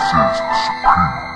Is Supreme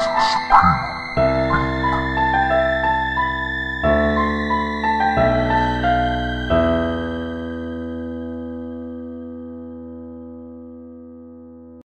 就是棒